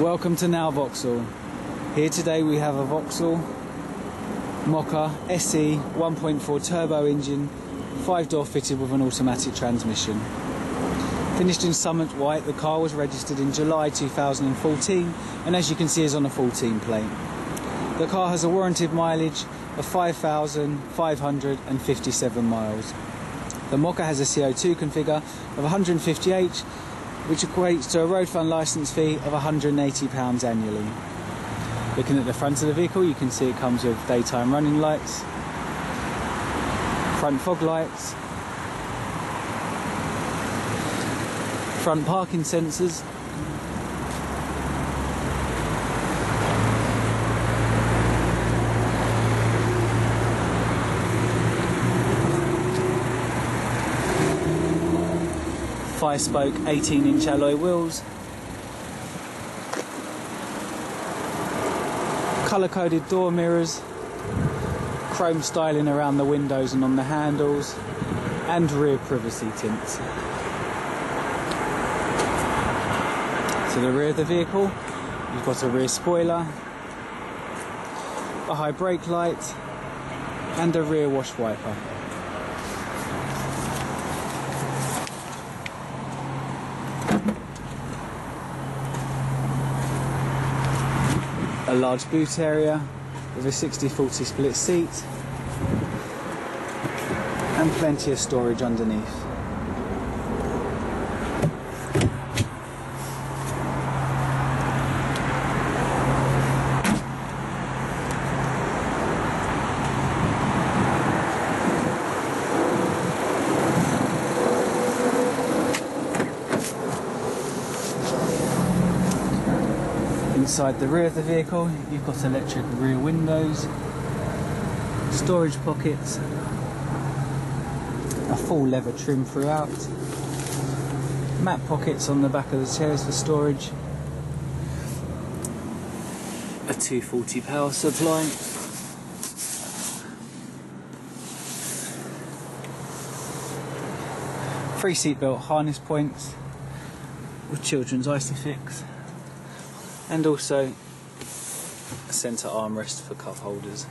Welcome to Now Vauxhall. Here today we have a Vauxhall Mokka SE 1.4 turbo engine, 5 door fitted with an automatic transmission. Finished in Summit White, the car was registered in July 2014 and as you can see is on a 14 plate. The car has a warranted mileage of 5,557 miles. The Mokka has a CO2 configure of 158 which equates to a road fund licence fee of £180 annually. Looking at the front of the vehicle you can see it comes with daytime running lights, front fog lights, front parking sensors five spoke 18 inch alloy wheels. Colour coded door mirrors. Chrome styling around the windows and on the handles. And rear privacy tints. To the rear of the vehicle. You've got a rear spoiler. A high brake light. And a rear wash wiper large boot area with a 60-40 split seat and plenty of storage underneath. Inside the rear of the vehicle, you've got electric rear windows, storage pockets, a full leather trim throughout, mat pockets on the back of the chairs for storage, a 240 power supply, three seatbelt harness points with children's ISOFIX and also a centre armrest for cup holders.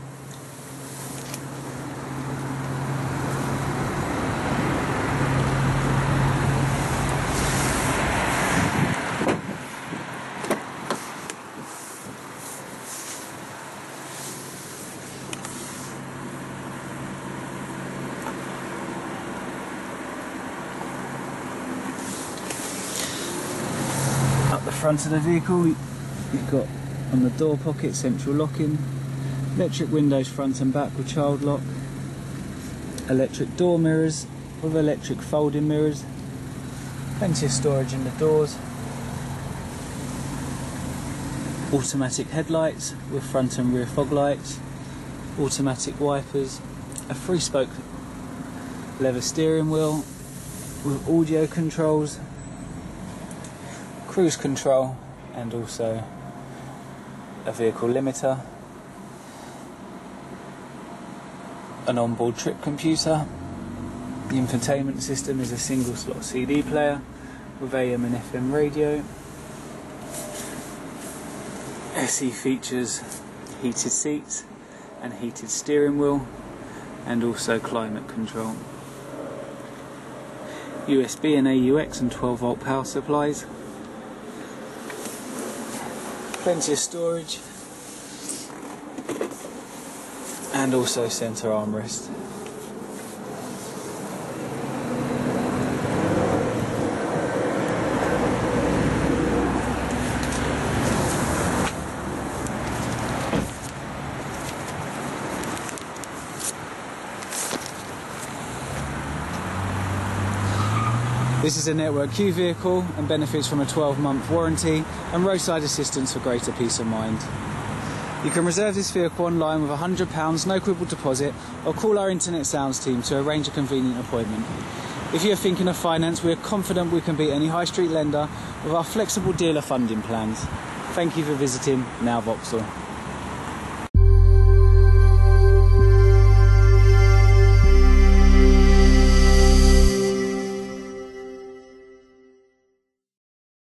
Front of the vehicle You've got on the door pocket central locking, electric windows front and back with child lock, electric door mirrors with electric folding mirrors, plenty of storage in the doors, automatic headlights with front and rear fog lights, automatic wipers, a three spoke leather steering wheel with audio controls, cruise control and also a vehicle limiter, an onboard trip computer. The infotainment system is a single slot CD player with AM and FM radio. SE features heated seats and heated steering wheel and also climate control. USB and AUX and 12 volt power supplies plenty of storage and also centre armrest. This is a Network Q vehicle and benefits from a 12 month warranty and roadside assistance for greater peace of mind. You can reserve this vehicle online with £100 no quibble deposit or call our internet sales team to arrange a convenient appointment. If you're thinking of finance, we are confident we can beat any high street lender with our flexible dealer funding plans. Thank you for visiting Now Vauxhall.